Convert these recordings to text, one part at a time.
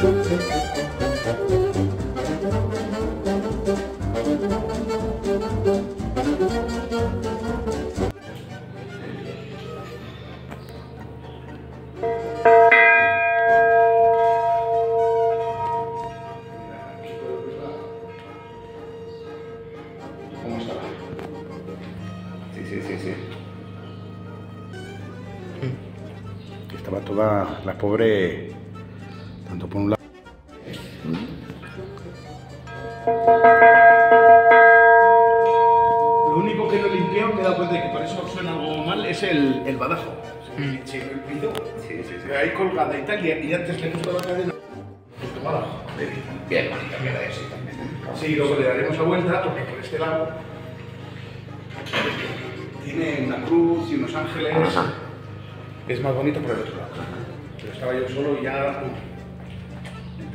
Sí, sí, sí. Estaba toda la pobre tanto por un lado. Lo único que no he limpiado, me he dado cuenta de que por eso suena algo mal, es el, el badajo. Se me olvidó. Sí, sí, sí. Ahí colgada y tal, y, y antes le he puesto la cadena. El badajo. Bien bonito queda ese también. Sí, luego le daremos la vuelta porque por este lado tiene una cruz y unos ángeles. Ajá. Es más bonito por el otro lado. Pero estaba yo solo y ya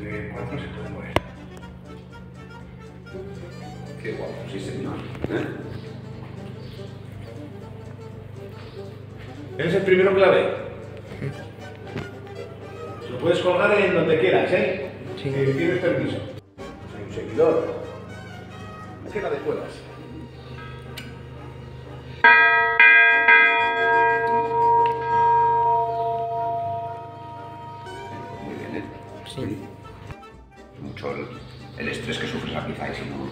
entre cuatro se puede mover. Qué guapo, sí señor. ¿Eh? ¿Eres el primero que la ve? Lo puedes colgar en donde quieras, ¿eh? Sí. Si tienes permiso. Soy un seguidor. Me queda de cuevas. Mucho el, el estrés que sufre la pizza, si no.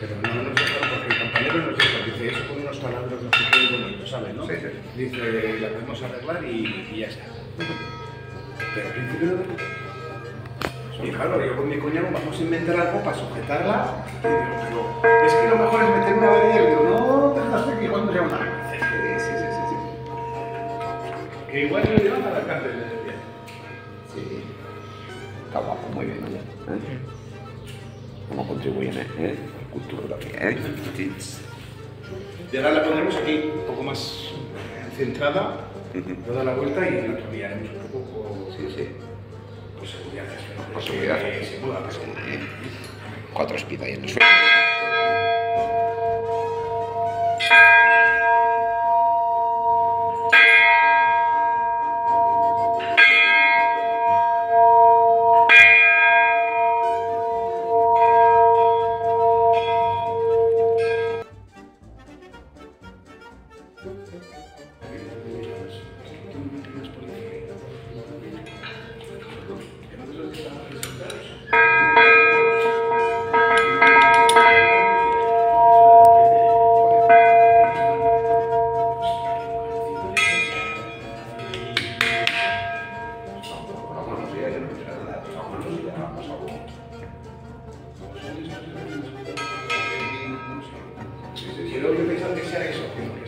Pero no nos dejaron porque el campanero nos dijo, dice, eso con unos taladros no sé qué bonito, ¿sabes? ¿no? Sí, sí. Dice, la podemos arreglar y, y ya está. Pero al principio no Y claro, yo con mi cuñado vamos a inventar algo para sujetarla. Y digo, es que lo mejor es meter muy bien, oye. ¿eh? ¿Cómo contribuyen, eh? ¿Eh? Cultura también, ¿eh? Y ahora la pondremos aquí, un poco más eh, centrada, toda la vuelta y la cambiaremos un poco por, Sí, sí. por seguridad. Por que seguridad. Se pero Sí. Cuatro speed ahí en el suelo.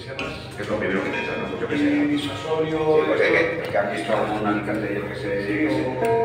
Que que Que es lo primero que piensas, ¿no? Pues yo qué sí, sé. Sí, disuasorio. pues es que, que han visto algún alicate, yo qué sé. Sí, qué sé.